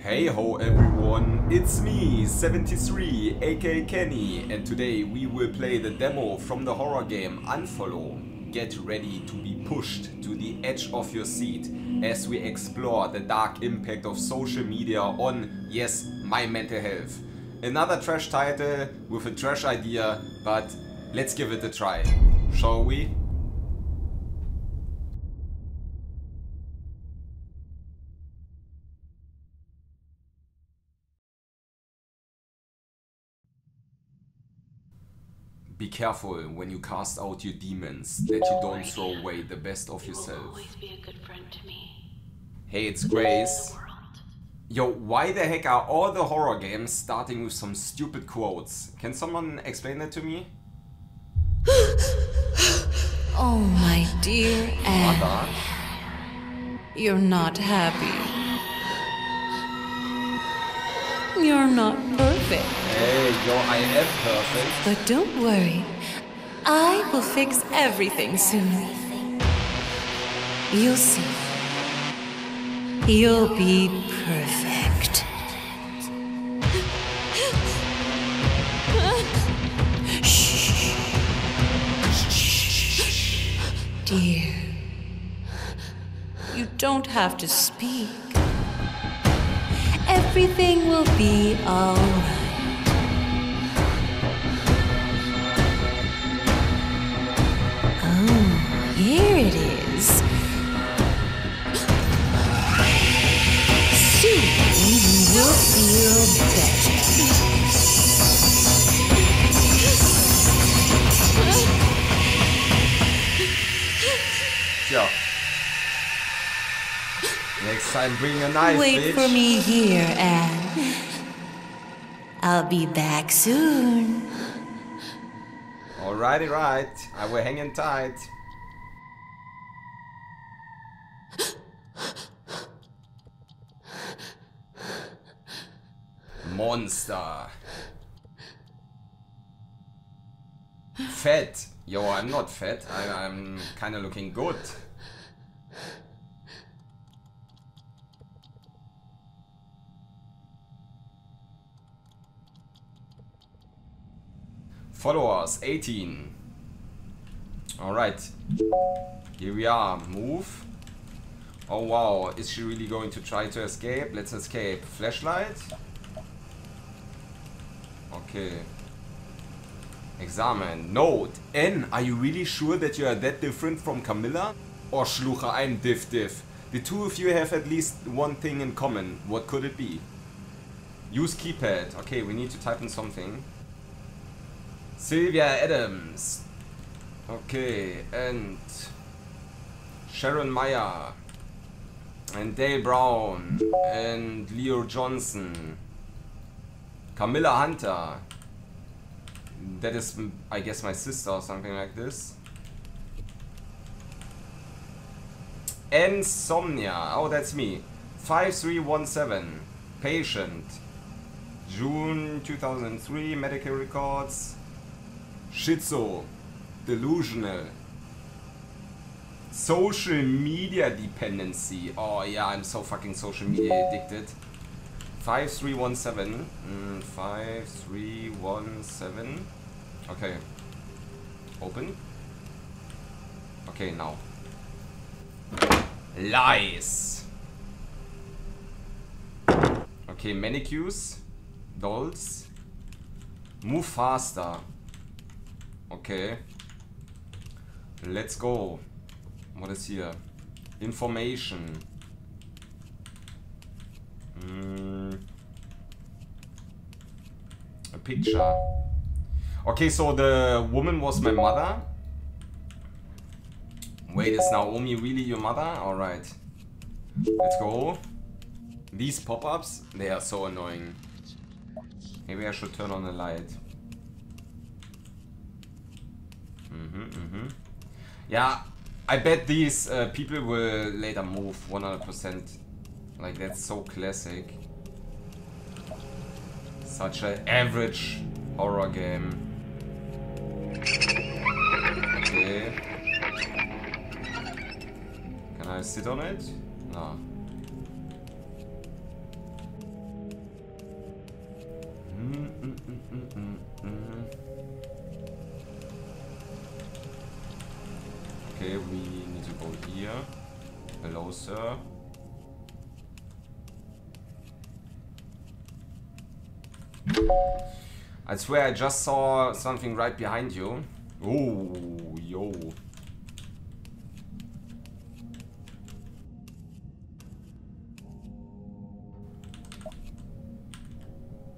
Hey ho everyone, it's me, 73, aka Kenny, and today we will play the demo from the horror game Unfollow. Get ready to be pushed to the edge of your seat as we explore the dark impact of social media on, yes, my mental health. Another trash title with a trash idea, but let's give it a try, shall we? Be careful when you cast out your demons that you don't throw away the best of yourself. always be a good friend to me. Hey, it's Grace. Yo, why the heck are all the horror games starting with some stupid quotes? Can someone explain that to me? Oh, my dear Anne, Mother? you're not happy. You're not perfect. Hey, yo, I am perfect. But don't worry, I will fix everything soon. You'll see. You'll be perfect. Shh. Shh. Dear, you don't have to speak. Everything will be alright. Time bring a knife, Wait bitch. for me here, Anne. I'll be back soon. Alrighty, right. I will hang in tight. Monster. Fat. Yo, I'm not fat. I, I'm kind of looking good. Followers 18. Alright. Here we are. Move. Oh wow, is she really going to try to escape? Let's escape. Flashlight? Okay. Examine. Note. N, are you really sure that you are that different from Camilla? Or Schlucher, I'm diff diff. The two of you have at least one thing in common. What could it be? Use keypad. Okay, we need to type in something. Sylvia Adams. Okay, and Sharon Meyer. And Dale Brown. And Leo Johnson. Camilla Hunter. That is, I guess, my sister or something like this. Insomnia. Oh, that's me. 5317. Patient. June 2003. Medical records. Schizo. Delusional. Social media dependency. Oh yeah, I'm so fucking social media addicted. 5317. Mm, 5317. Okay. Open. Okay, now. Lies. Okay, manicures. Dolls. Move faster. Okay. Let's go. What is here? Information. Mm. A picture. Okay, so the woman was my mother. Wait, is Naomi really your mother? Alright. Let's go. These pop-ups, they are so annoying. Maybe I should turn on the light. Mm-hmm, mm-hmm. Yeah, I bet these uh, people will later move 100%. Like, that's so classic. Such an average horror game. Okay. Can I sit on it? No. Sir. I swear I just saw something right behind you. Oh, yo.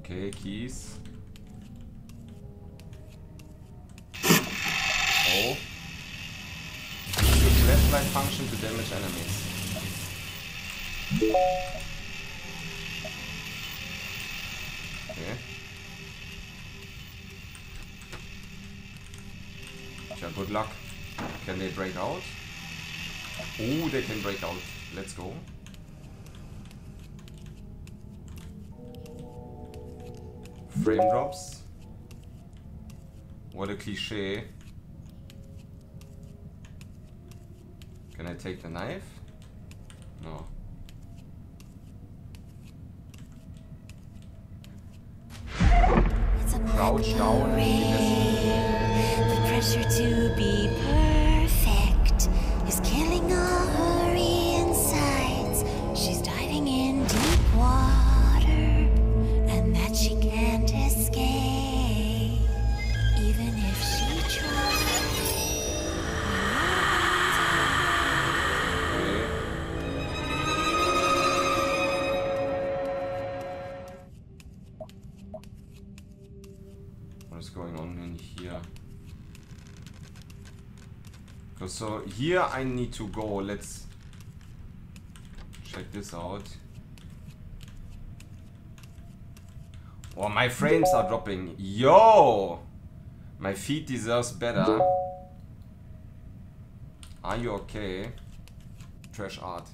Okay, keys. Oh, they can break out. Let's go. Frame drops. What a cliche. Can I take the knife? No. It's a Crouch down. The pressure to be is going on in here? 'Cause so here I need to go. Let's check this out. Oh, my frames are dropping. Yo! My feet deserves better. Are you okay? Trash art.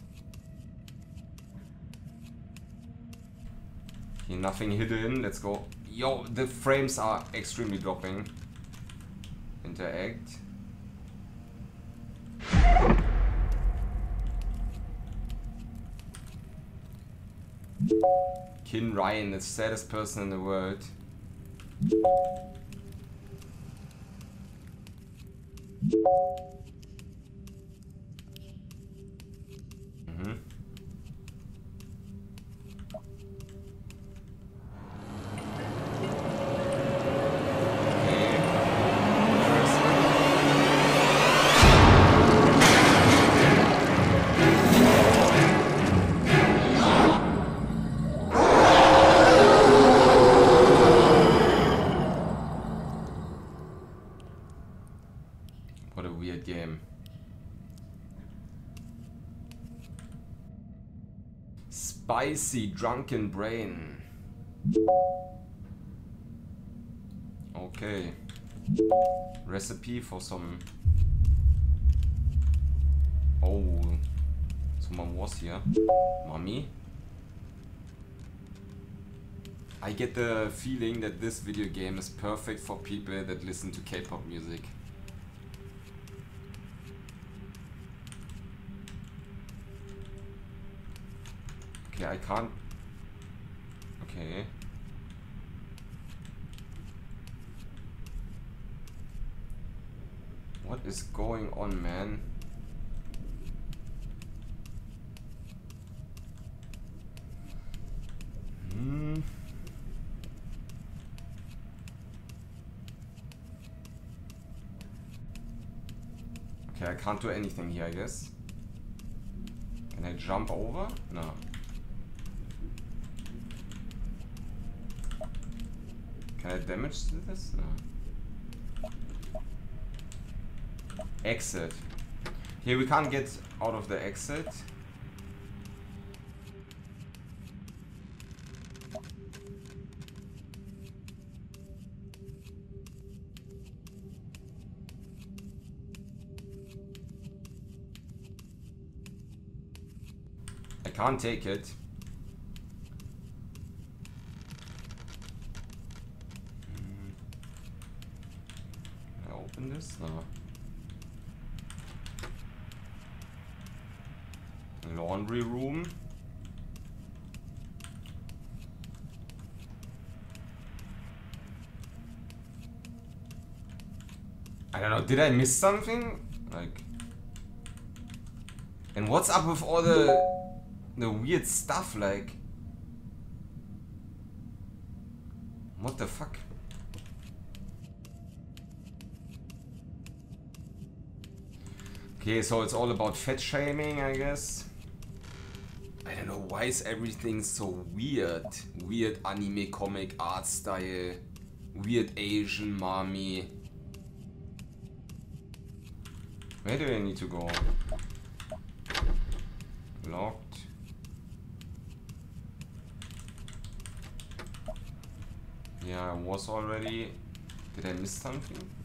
Nothing hidden. Let's go. Yo, the frames are extremely dropping. Interact. Kin Ryan, the saddest person in the world. Mhm. Drunken brain. Okay. Recipe for some. Oh, someone was here. Mommy. I get the feeling that this video game is perfect for people that listen to K-pop music. Okay, I can't. Okay. What is going on, man? Hmm. Okay, I can't do anything here, I guess. Can I jump over? No. Can I this? No. Exit. Here we can't get out of the exit. I can't take it. Hmm. Can I open. Laundry room. I don't know, did I miss something? Like, And what's up with all the the weird stuff like What the fuck? Okay, so it's all about fat shaming, I guess. I don't know, why is everything so weird? Weird anime comic art style. Weird Asian mommy. Where do I need to go? Locked. Yeah, I was already. Did I miss something?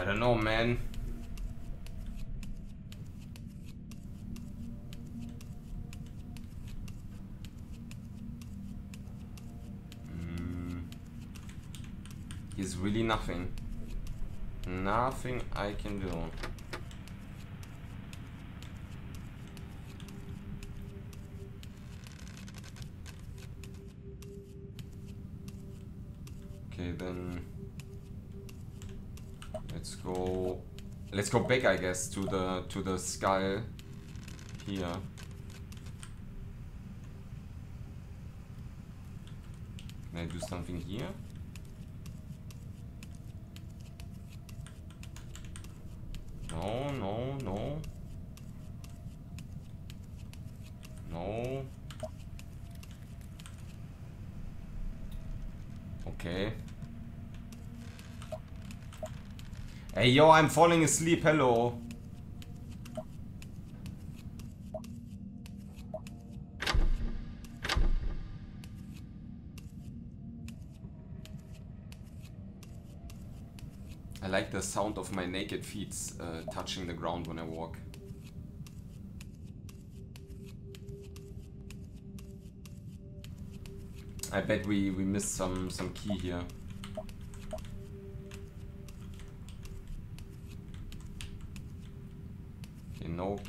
I don't know, man. Mm. He's really nothing. Nothing I can do. Okay, then let's go. Let's go back, I guess, to the to the skull here. Can I do something here? No, no, no. No. Okay. Hey, yo, I'm falling asleep. Hello. I like the sound of my naked feet uh, touching the ground when I walk. I bet we, we missed some, some key here.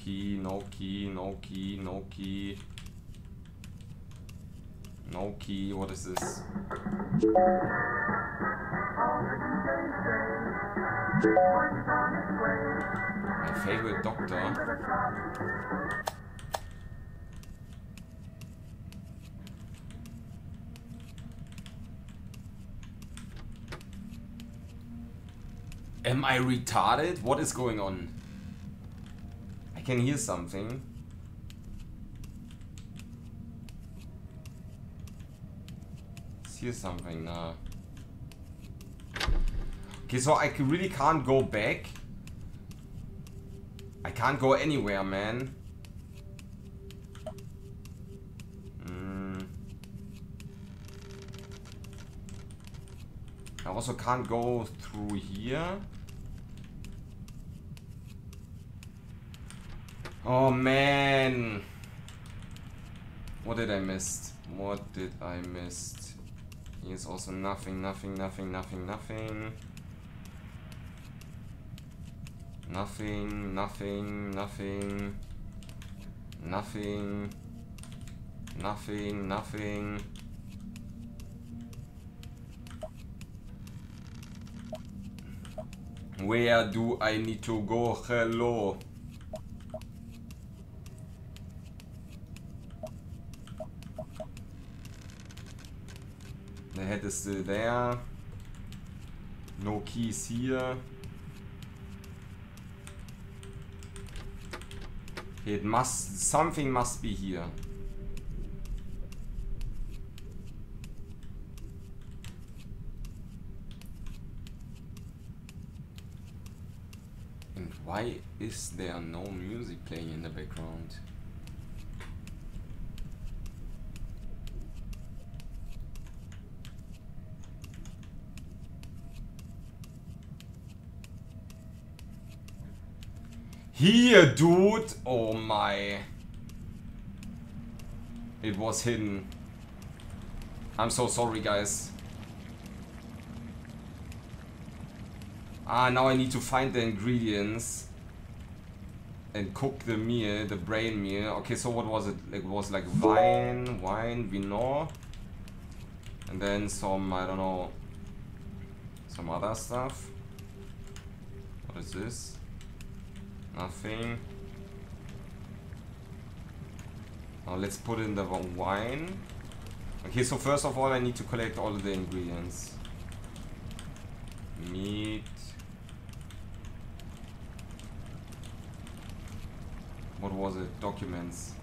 Key, no key, no key, no key. No key, what is this? My favorite doctor. Am I retarded? What is going on? I can hear something. Let's hear something now. Okay, so I really can't go back. I can't go anywhere, man. Mm. I also can't go through here. Oh man. What did I miss? What did I miss? Here's also nothing, nothing, nothing, nothing, nothing. Nothing, nothing, nothing. Nothing. Nothing, nothing. Where do I need to go? Hello. Is still there. No keys here. It must... Something must be here. And why is there no music playing in the background? Here, dude! Oh my. It was hidden. I'm so sorry, guys. Ah, now I need to find the ingredients. And cook the meal, the brain meal. Okay, so what was it? It was like wine, wine, vino. And then some, I don't know, some other stuff. What is this? Nothing. Now let's put in the wine. Okay, so first of all I need to collect all of the ingredients. Meat. What was it? Documents.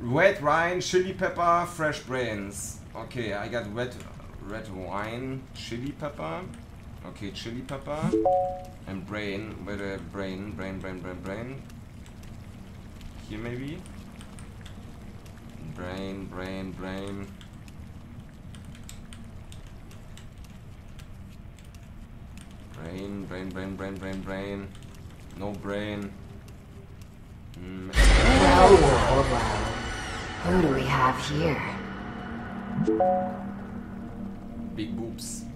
Red wine, chili pepper, fresh brains. Okay, I got red red wine, chili pepper. Okay, chili pepper and brain. Where the brain, brain, brain, brain, brain. Here maybe. Brain, brain, brain. Brain, brain, brain, brain, brain, brain. No brain. Mm. Well, well, well. Who do we have here? Big boobs.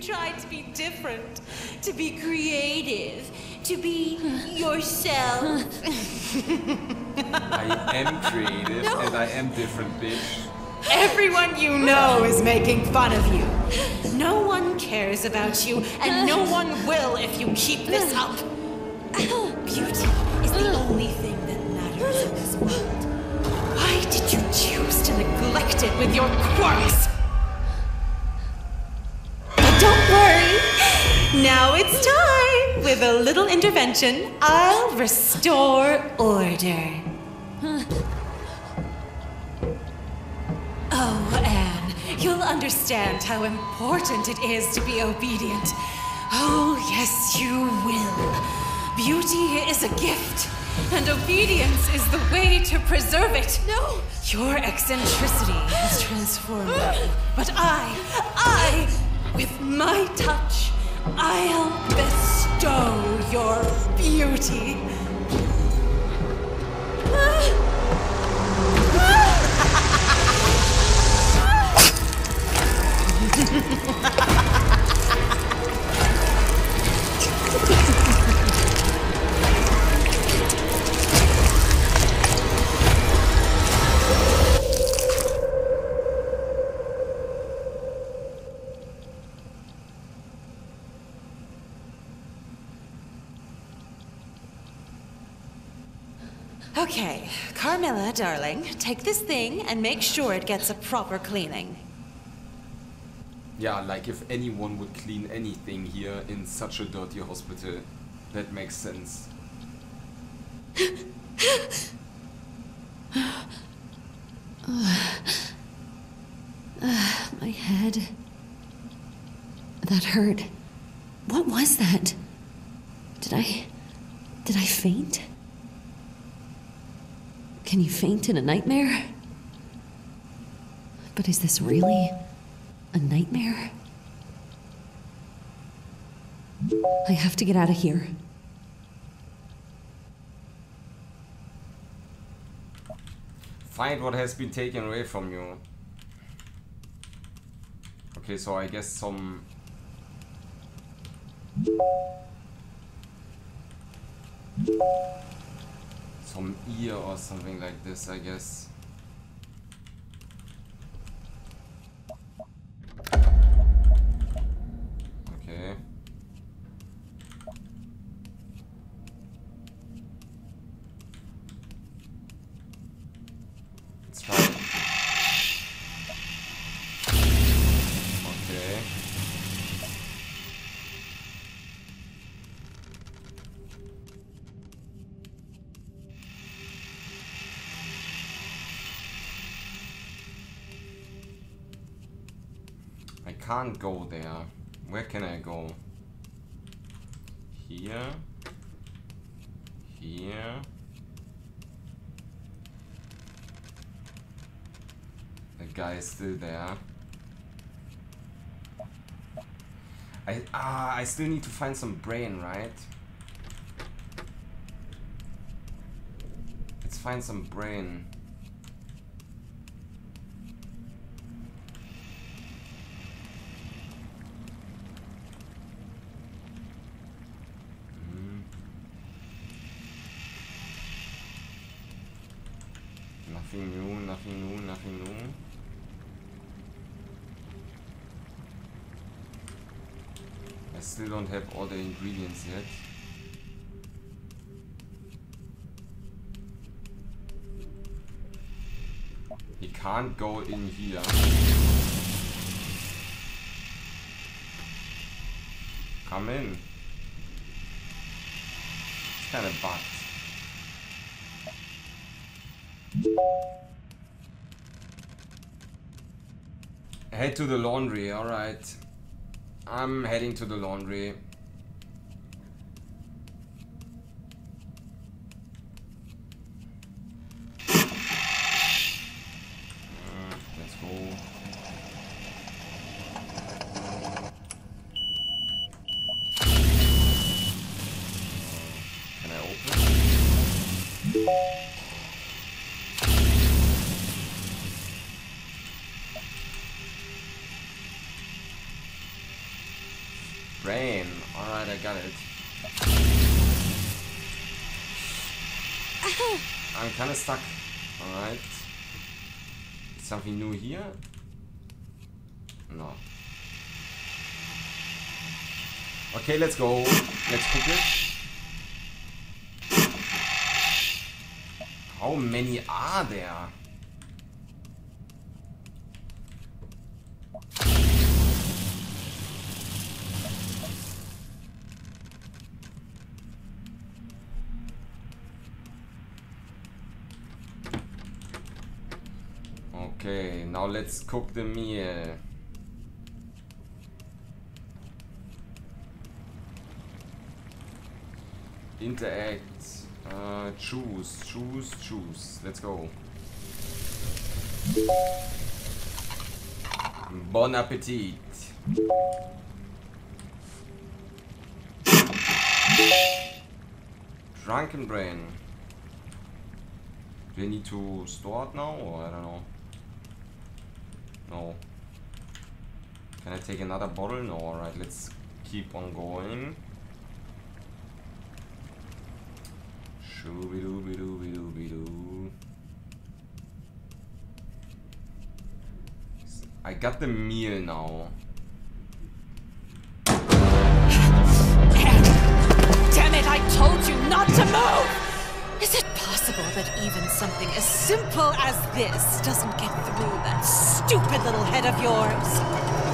Tried to be different, to be creative, to be yourself. I am creative and I am different, bitch. Everyone you know is making fun of you. No one cares about you, and no one will if you keep this up. Beauty is the only thing that matters in this world. Why did you choose to neglect it with your quirks? Now it's time. With a little intervention, I'll restore order. Oh, Anne, you'll understand how important it is to be obedient. Oh, yes, you will. Beauty is a gift, and obedience is the way to preserve it. No! Your eccentricity has transformed me, but I, I, with my touch, I'll bestow your beauty. Okay, Carmilla, darling, take this thing and make sure it gets a proper cleaning. Yeah, like if anyone would clean anything here in such a dirty hospital, that makes sense. My head. That hurt. What was that? Did I. Did I faint? Can you faint in a nightmare? But is this really a nightmare? I have to get out of here. Find what has been taken away from you. Okay, so I guess some... Some ear or something like this, I guess. Can't go there. Where can I go? Here. Here. The guy is still there. I ah, I still need to find some brain, right? Let's find some brain. Hmm. Nothing new, nothing new, nothing new. I still don't have all the ingredients yet. He can't go in here. Come in. It's kind of bugged. Head to the laundry, alright. I'm heading to the laundry. Brain. Alright, I got it. I'm kinda stuck. Alright. Something new here? No. Okay, let's go. Let's cook it. How many are there? Let's cook the meal. Interact. Uh, choose, choose, choose. Let's go. Bon appetit. Drunken brain. Do I need to store it now or I don't know? No. Can I take another bottle? No, alright, let's keep on going. Shooby dooby dooby dooby doo. I got the meal now. Damn it, I told you not to move! Possible that even something as simple as this doesn't get through that stupid little head of yours?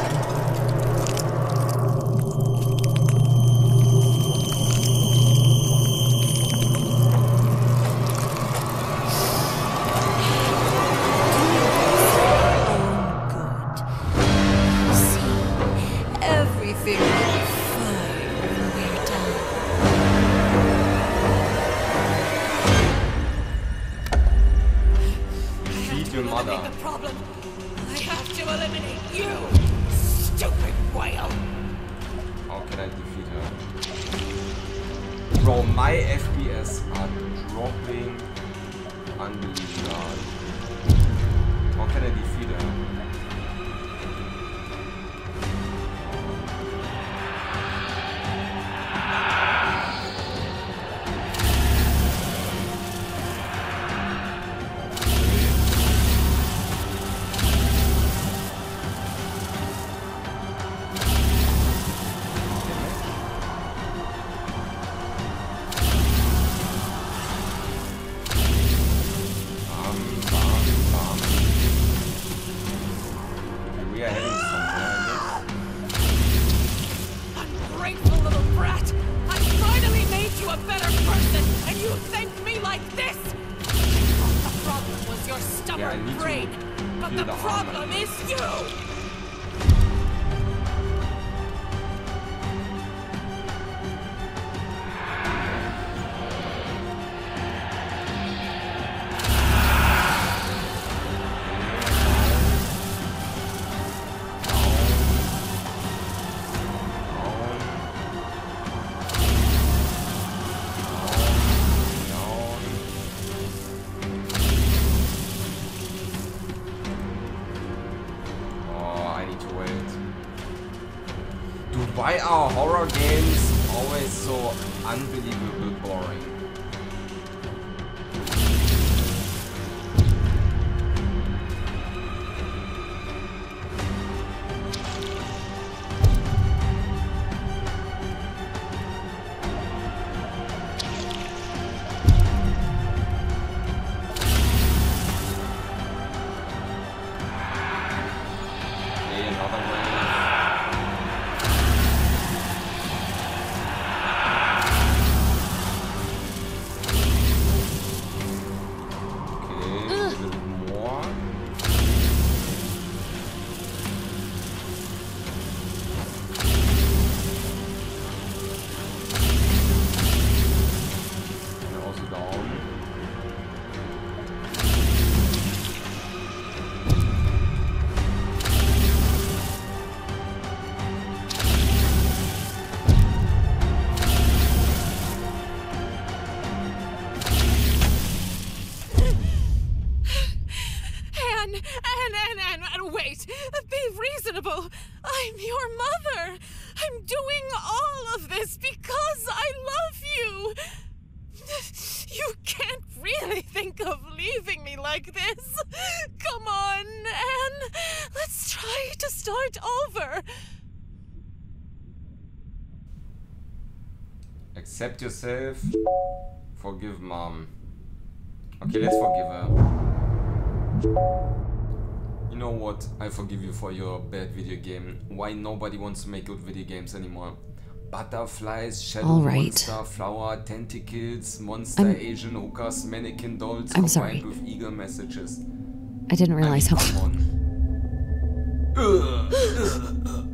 Start over! Accept yourself. Forgive mom. Okay, let's forgive her. You know what? I forgive you for your bad video game. Why nobody wants to make good video games anymore? Butterflies, shadow All right. monster, flower, tentacles, monster, I'm- Asian hookers, mannequin dolls I'm combined sorry. with eager messages. I didn't I mean, realize how. Come on. Ugh, ugh,